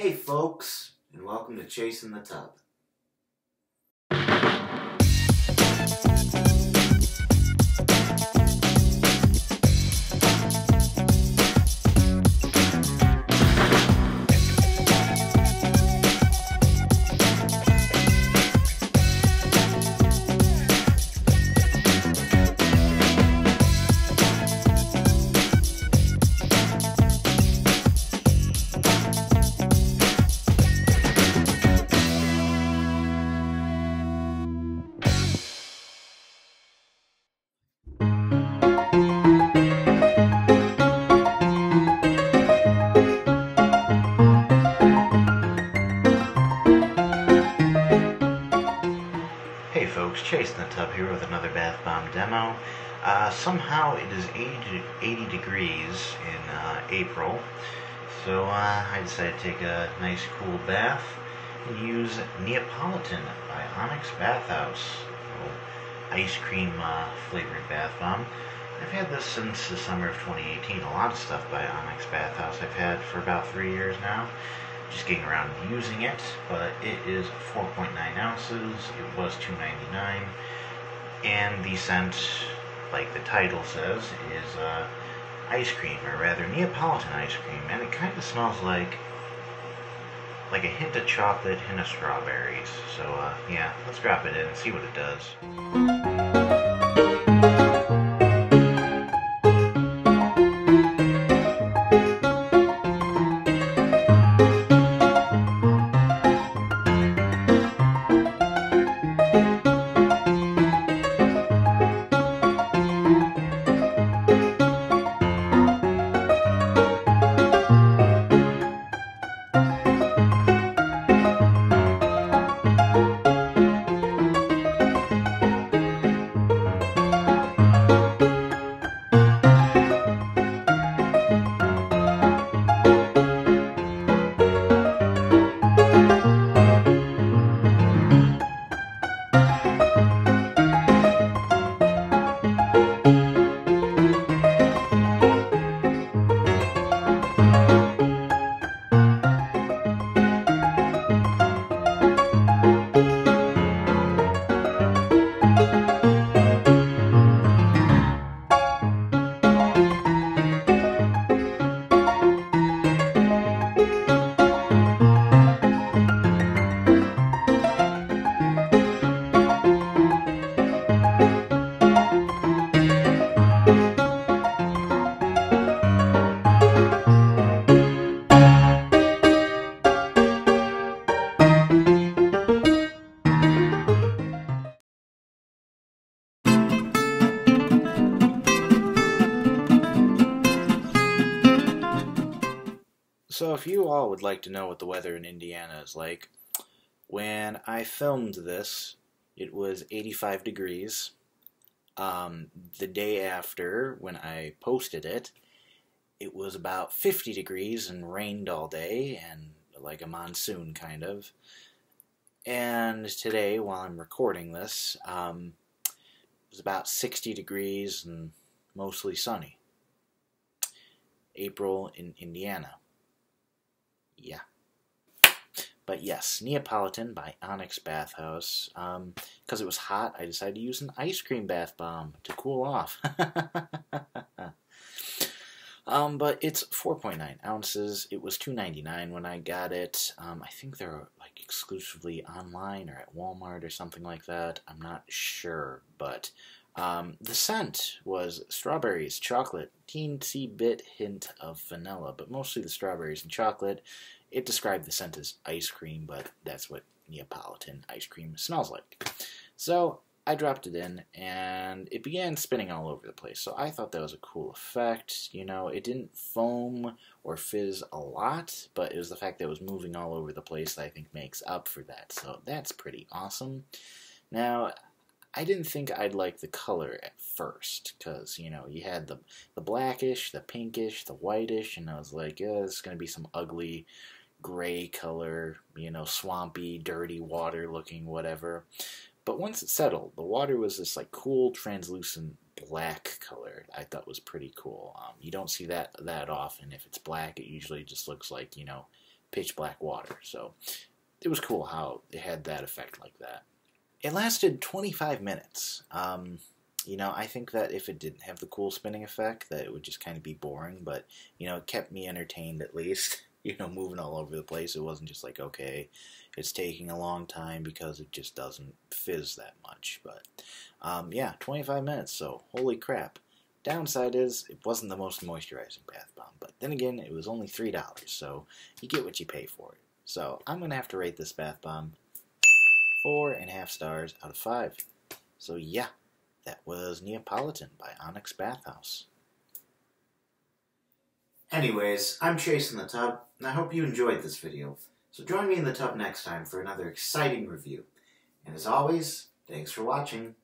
Hey folks, and welcome to Chase in the Tub. Chase in the Tub here with another bath bomb demo. Uh, somehow it is 80, 80 degrees in uh, April, so uh, I decided to take a nice cool bath and use Neapolitan by Onyx Bathhouse. Ice cream uh, flavored bath bomb. I've had this since the summer of 2018. A lot of stuff by Onyx Bathhouse I've had for about three years now just getting around using it, but it is 4.9 ounces. It was 2.99, and the scent, like the title says, is uh, ice cream, or rather Neapolitan ice cream, and it kind of smells like like a hint of chocolate, hint of strawberries. So uh, yeah, let's drop it in and see what it does. So, if you all would like to know what the weather in Indiana is like, when I filmed this, it was 85 degrees. Um, the day after, when I posted it, it was about 50 degrees and rained all day, and like a monsoon kind of. And today, while I'm recording this, um, it was about 60 degrees and mostly sunny. April in Indiana. Yeah. But yes, Neapolitan by Onyx Bathhouse. Um, because it was hot, I decided to use an ice cream bath bomb to cool off. um, but it's 4.9 ounces. It was 2.99 when I got it. Um, I think they're like exclusively online or at Walmart or something like that. I'm not sure, but um, the scent was strawberries, chocolate, teensy bit hint of vanilla, but mostly the strawberries and chocolate. It described the scent as ice cream, but that's what Neapolitan ice cream smells like. So I dropped it in, and it began spinning all over the place. So I thought that was a cool effect. You know, it didn't foam or fizz a lot, but it was the fact that it was moving all over the place that I think makes up for that. So that's pretty awesome. Now, I didn't think I'd like the color at first because you know you had the the blackish, the pinkish, the whitish, and I was like, yeah, this is gonna be some ugly gray color, you know, swampy, dirty water looking, whatever. But once it settled, the water was this like cool, translucent black color. I thought was pretty cool. Um, you don't see that that often. If it's black, it usually just looks like you know pitch black water. So it was cool how it had that effect like that. It lasted 25 minutes. Um, you know, I think that if it didn't have the cool spinning effect, that it would just kind of be boring. But you know, it kept me entertained at least. You know, moving all over the place. It wasn't just like okay, it's taking a long time because it just doesn't fizz that much. But um, yeah, 25 minutes. So holy crap. Downside is it wasn't the most moisturizing bath bomb, but then again, it was only three dollars, so you get what you pay for it. So I'm gonna have to rate this bath bomb four and a half stars out of five. So yeah, that was Neapolitan by Onyx Bathhouse. Anyways, I'm Chase in the Tub, and I hope you enjoyed this video. So join me in the tub next time for another exciting review. And as always, thanks for watching.